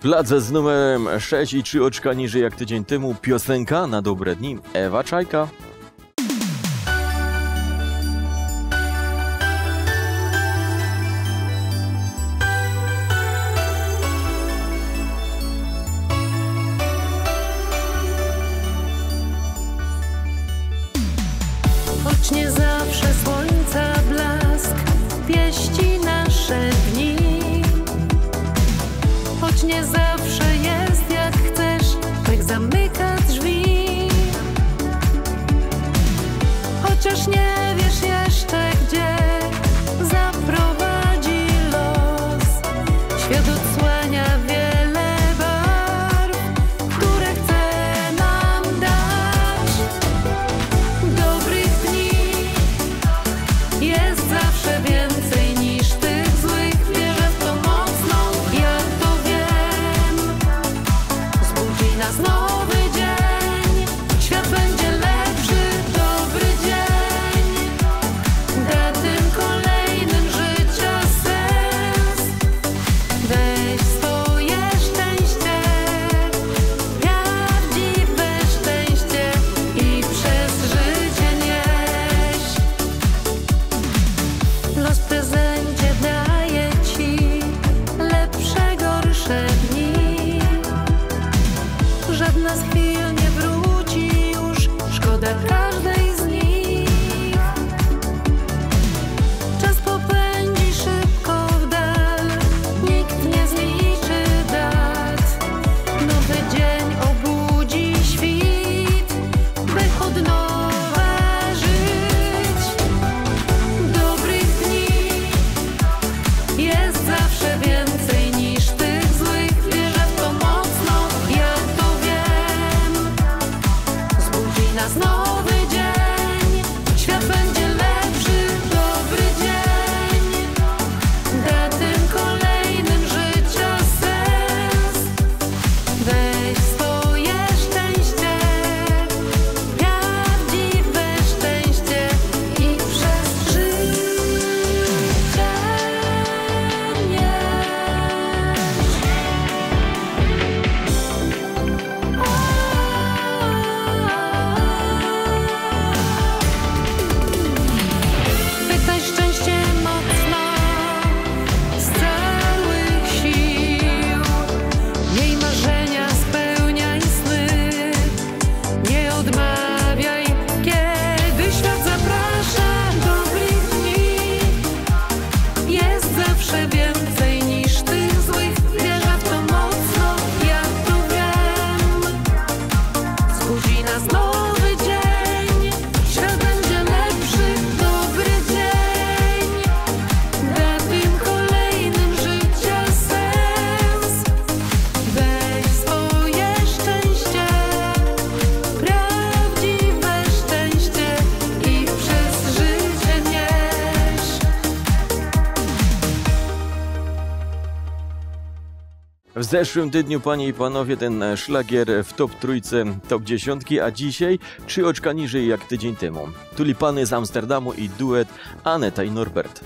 Plac z numerem 6 i 3 oczka niżej jak tydzień temu. Piosenka na dobre dni. Ewa Czajka. Nas nowy zeszłym tygodniu, panie i panowie, ten e, szlagier w top trójce, top dziesiątki, a dzisiaj trzy oczka niżej jak tydzień temu. Tulipany z Amsterdamu i duet Aneta i Norbert.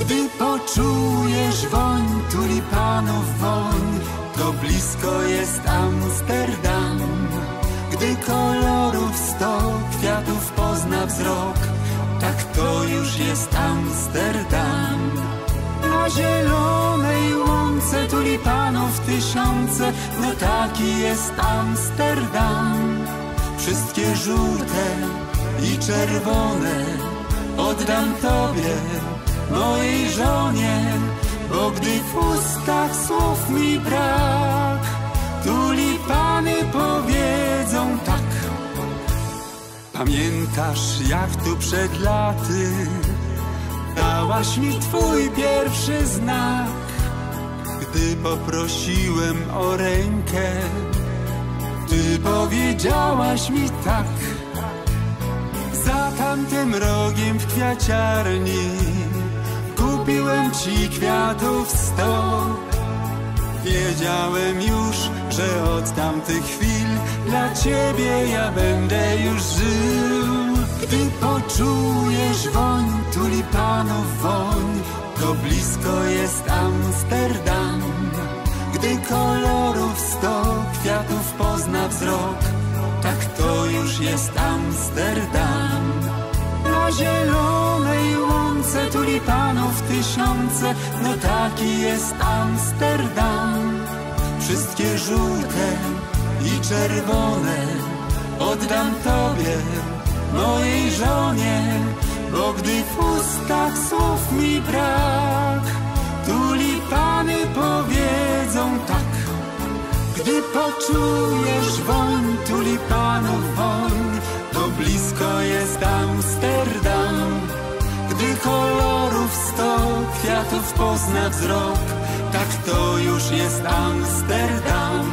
Gdy poczujesz woń tulipanów woń, to blisko jest Amsterdam. Gdy kolorów sto kwiatów pozna wzrok, tak to już jest Amsterdam. Na zielonej łące tulipanów tysiące, no taki jest Amsterdam. Wszystkie żółte i czerwone oddam tobie, mojej żonie, bo gdy w ustach słów mi brak, tulipany powiedzą tak. Pamiętasz jak tu przed laty dałaś mi twój pierwszy znak, gdy poprosiłem o rękę, ty powiedziałaś mi tak. Za tamtym rogiem w kwiaciarni kupiłem ci kwiatów sto. Wiedziałem już, że od tamtych chwil dla ciebie ja będę już żył. Gdy poczujesz czujesz woń tulipanów woń, to blisko jest Amsterdam. Gdy kolorów sto kwiatów pozna wzrok, tak to już jest Amsterdam. Na zielonej łące tulipanów tysiące, no taki jest Amsterdam. Wszystkie żółte i czerwone oddam tobie, mojej żonie, bo gdy w ustach słów mi brak, tulipany powiedzą tak. Gdy poczujesz woń tulipanów woń, to blisko jest Amsterdam. Gdy kolorów sto kwiatów pozna wzrok, tak to już jest Amsterdam.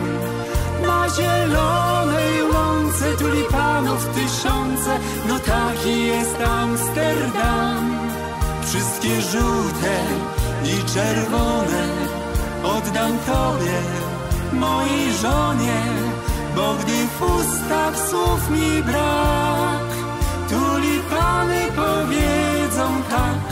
Na zielonej łące tulipanów tysiące, no taki jest Amsterdam. Wszystkie żółte i czerwone oddam tobie, mojej żonie, bo gdy w ustach słów mi brak, tulipany powiedzą tak,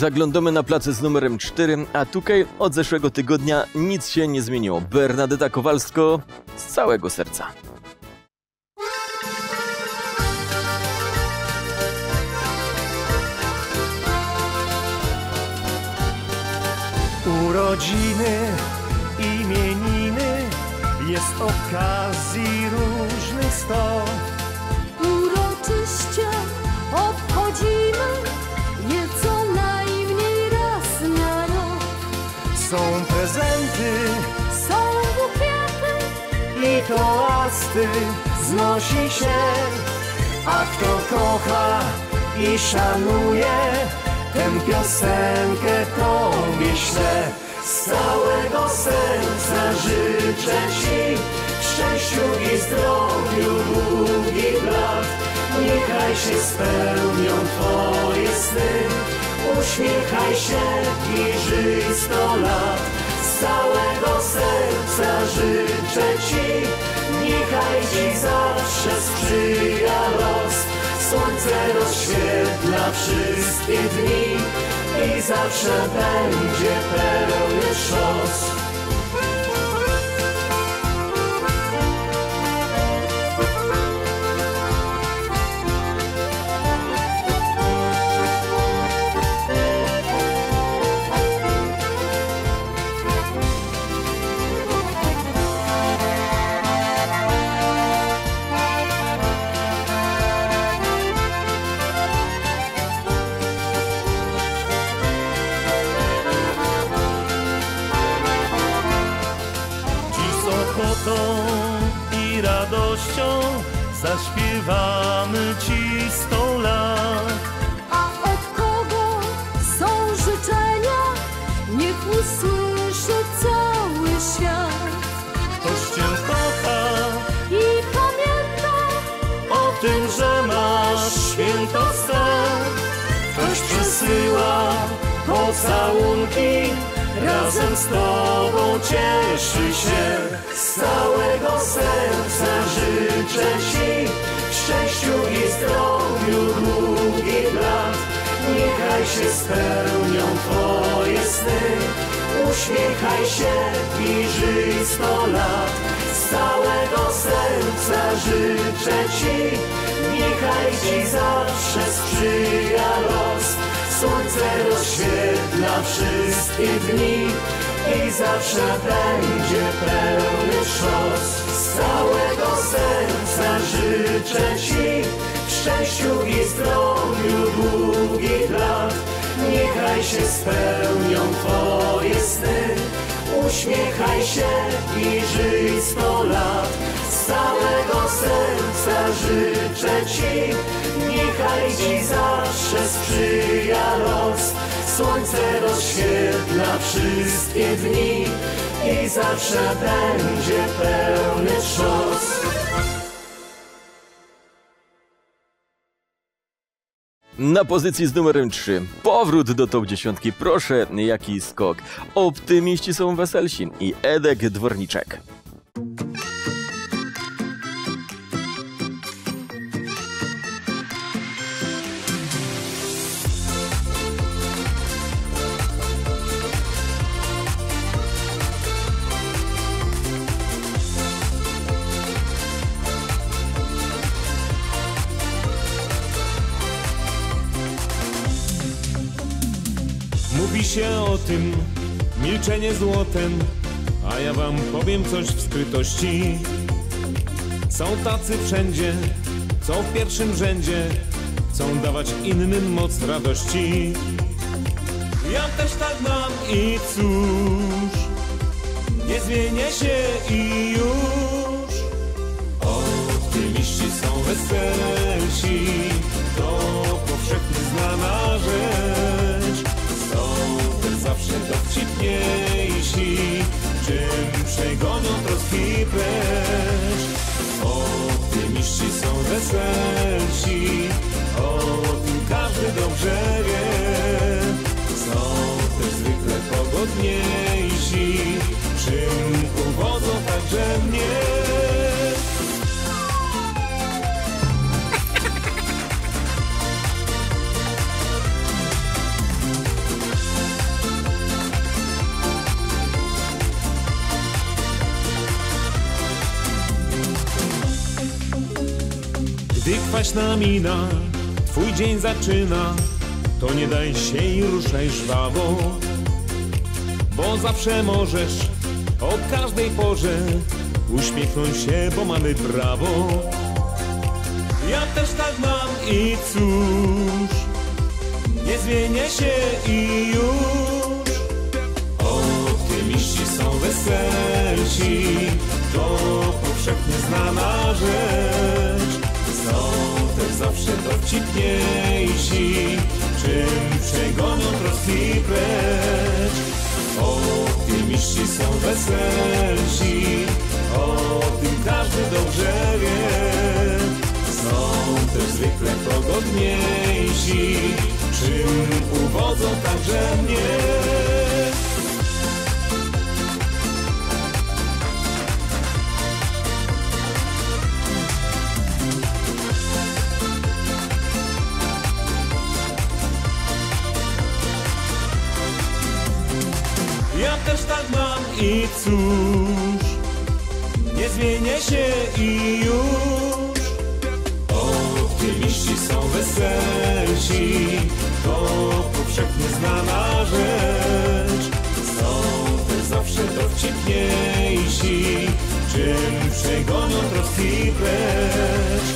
Zaglądamy na place z numerem 4, a tutaj od zeszłego tygodnia nic się nie zmieniło. Bernadetta Kowalsko z całego serca. Urodziny, imieniny, jest okazji różnych sto. Są prezenty Są bukiety, i toasty znosi się, a kto kocha i szanuje, tę piosenkę tobie śle. Z całego serca życzę Ci szczęściu i zdrowiu długich lat. Niechaj się spełnią Twoje sny, uśmiechaj się i żyj sto lat. Z całego serca życzę Ci, niechaj Ci zawsze sprzyja los. Słońce rozświetla wszystkie dni i zawsze będzie pełny szos. Przesyła pocałunki, razem z Tobą cieszy się. Z całego serca życzę Ci szczęściu i zdrowiu długich lat. Niechaj się spełnią Twoje sny, uśmiechaj się i żyj sto lat. Z całego serca życzę Ci, niechaj Ci zawsze sprzyja los. Słońce rozświetla wszystkie dni i zawsze będzie pełny szos. Z całego serca życzę Ci szczęściu i zdrowiu długich lat. Niechaj się spełnią Twoje sny, uśmiechaj się i żyj sto lat. Całego serca życzę Ci, niechaj Ci zawsze sprzyja los. Słońce rozświetla wszystkie dni i zawsze będzie pełny szos. Na pozycji z numerem 3. Powrót do top 10. Proszę, jaki skok. Optymiści są weselsi i Edek Dworniczek. Milczenie złotem, a ja wam powiem coś w skrytości. Są tacy wszędzie, co w pierwszym rzędzie chcą dawać innym moc radości. Ja też tak mam i cóż, nie zmienię się i już. Optymiści są weselsi, to powszechnie znana rzecz. Zawsze dowcipniejsi, czym przegonią troski precz. Optymiści są weselsi, o tym każdy dobrze wie. Są też zwykle pogodniejsi, czym uwodzą także mnie. Kwaśna mina twój dzień zaczyna, to nie daj się i ruszaj żwawo, bo zawsze możesz o każdej porze uśmiechnąć się, bo mamy prawo. Ja też tak mam i cóż, nie zmienię się i już. Optymiści są weselsi, to powszechnie znana rzecz. Są też zawsze dowcipniejsi, czym przegonią troski precz. Optymiści są weselsi, o tym każdy dobrze wie. Są też zwykle pogodniejsi, czym uwodzą także mnie. Też tak mam i cóż, nie zmienię się i już. Optymiści są weselsi, to powszechnie znana rzecz. Są też zawsze dowcipniejsi, czym przegonią troski precz.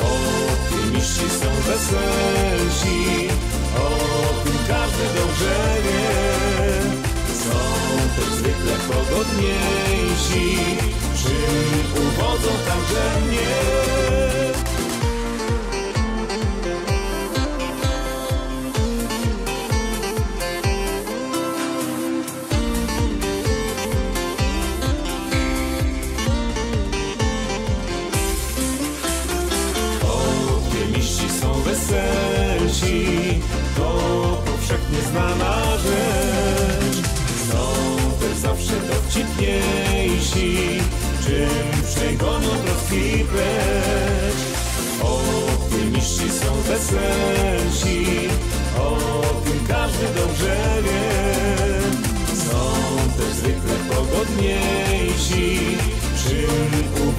Optymiści są weselsi, o tym każdy dobrze wie. Są też zwykle pogodniejsi, czym uwodzą także mnie.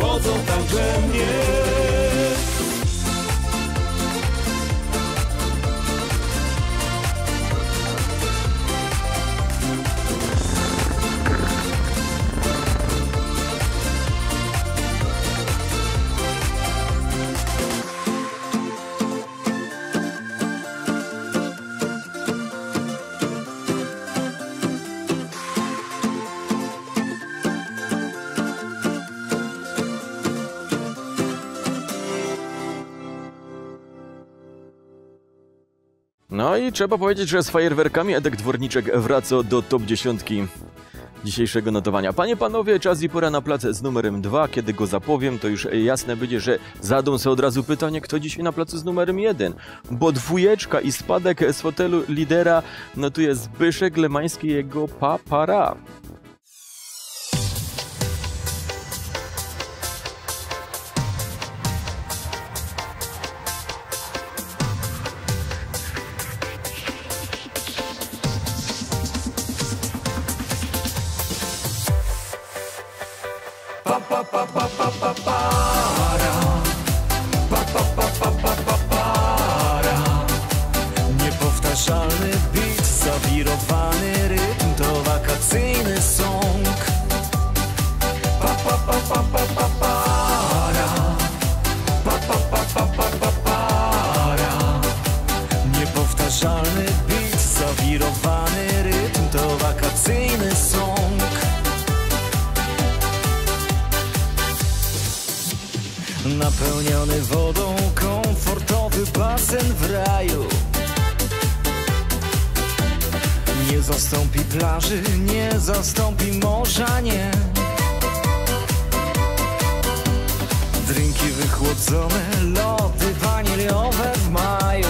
Uwodzą także mnie. No i trzeba powiedzieć, że z fajerwerkami Edek Dworniczek wraca do top 10 dzisiejszego notowania. Panie, panowie, czas i pora na plac z numerem 2. Kiedy go zapowiem, to już jasne będzie, że zadą sobie od razu pytanie, kto dzisiaj na placu z numerem 1. Bo dwójeczka i spadek z fotelu lidera notuje Zbyszek Lemański jego papara. Plaży, nie zastąpi morza, nie. Drinki wychłodzone, loty waniliowe w maju.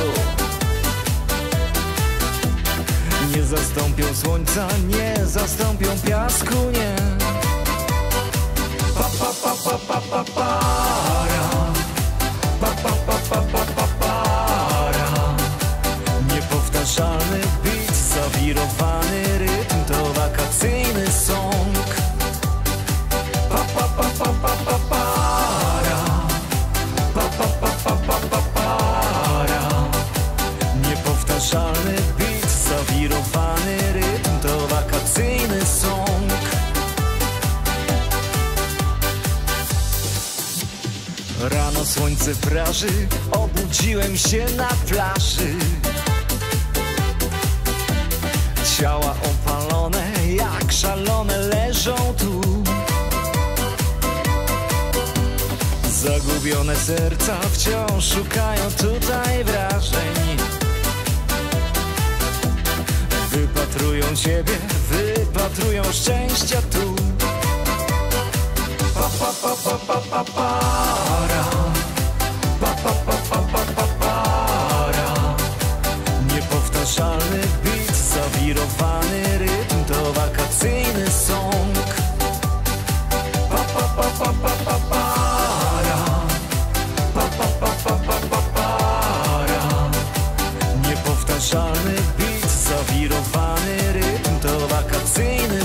Nie zastąpią słońca, nie zastąpią piasku, nie. Pa pa pa pa pa pa para słońce praży, obudziłem się na plaży. Ciała opalone, jak szalone leżą tu. Zagubione serca wciąż szukają tutaj wrażeń. Wypatrują ciebie, wypatrują szczęścia tu. Pa pa pa pa pa pa para zawirowany rytm to wakacyjny song Pa pa pa pa pa pa para Pa pa pa pa pa pa para Niepowtarzalny beat, zawirowany rytm to wakacyjny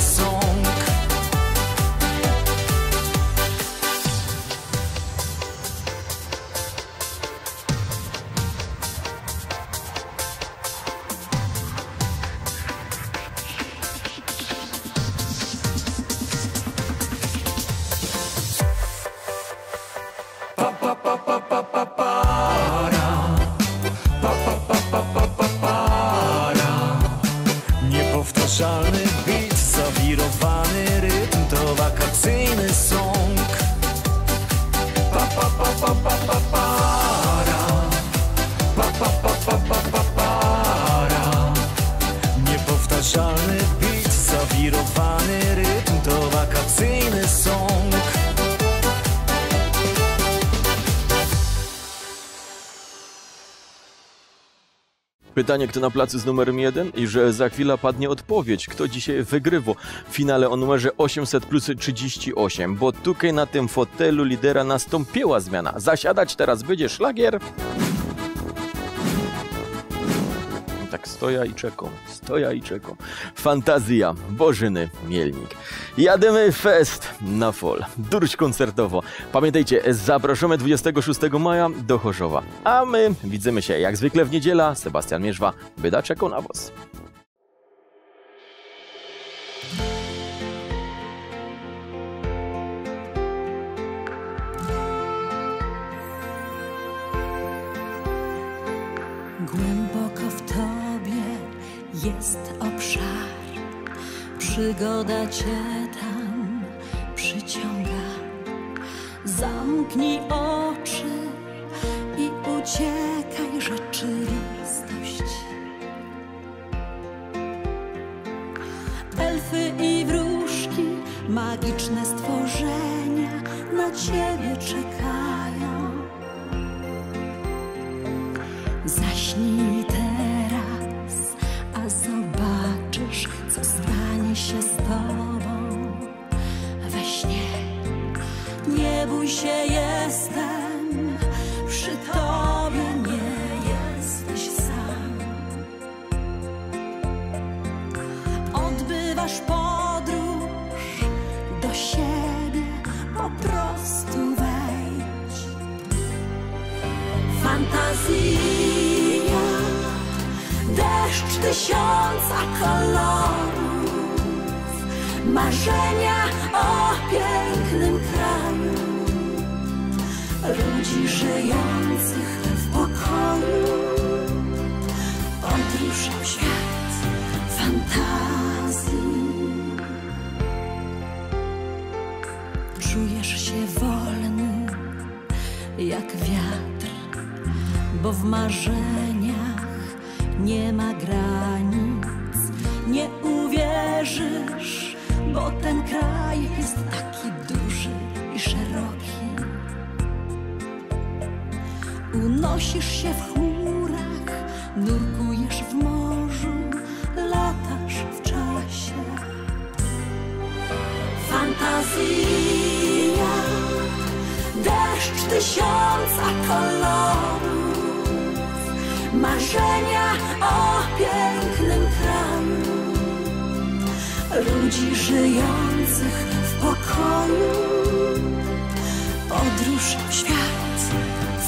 Niepowtarzalny beat, zawirowany rytm to wakacyjny song Pytanie, kto na placu z numerem 1 i że za chwilę padnie odpowiedź, kto dzisiaj wygrywa w finale o numerze 800 plus 38, bo tutaj na tym fotelu lidera nastąpiła zmiana. Zasiadać teraz będzie szlagier. Tak stoja i czekam, stoja i czekam. Fantazja, Bożyny, Mielnik. Jademy fest na fol, durć koncertowo. Pamiętajcie, zapraszamy 26 maja do Chorzowa. A my widzimy się jak zwykle w niedziela. Sebastian Mierzwa, byda czekał na was. Przygoda cię tam przyciąga. Zamknij oczy i uciekaj rzeczywistość. Elfy i wróżki, magiczne stworzenia na ciebie czekają. Zaśnij ludzi żyjących w pokoju. Podróż świat fantazji. Czujesz się wolny, jak wiatr, bo w marzeniach nie ma granic. Nie uwierzysz, bo ten kraj jest taki Unosisz się w chmurach, nurkujesz w morzu, latasz w czasie. Fantazja, deszcz tysiąca kolorów, marzenia o pięknym kraju, ludzi żyjących w pokoju, podróż w świat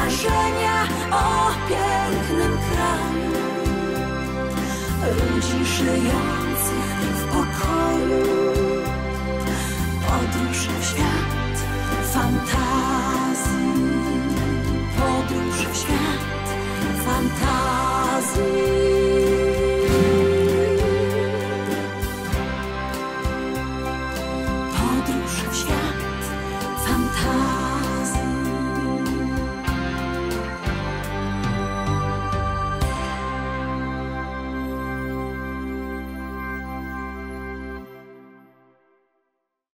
marzenia o pięknym kraju, ludzi żyjących w pokoju, podróż w świat fantazji, podróż w świat fantazji.